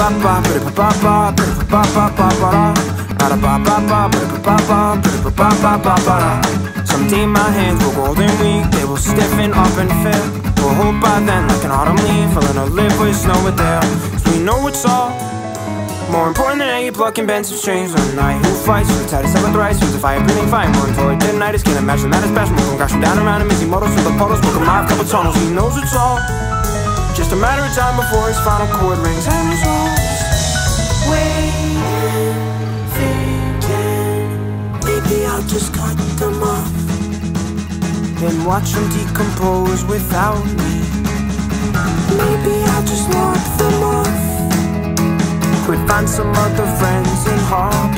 ba ba ba ba ba ba ba ba ba ba ba ba ba ba ba ba ba ba Someday my hands will golden weak, they will stiffen up and fail. We'll hope by then, like an autumn leaf, I'll learn to live with snow with there. So we know it's all more important than any pluck and bends of strings One night who fights for the tightest of thrice. Who's a fire breathing fire. More night is Can't imagine that is passion. Come crashing down around him as he muddles through the puddles Broken my couple tunnels. He knows it's all. Just a matter of time before his final chord rings. And his walls just cut them off. Then watch them decompose without me. Maybe I'll just knock them off. Quit find some other friends and hobbies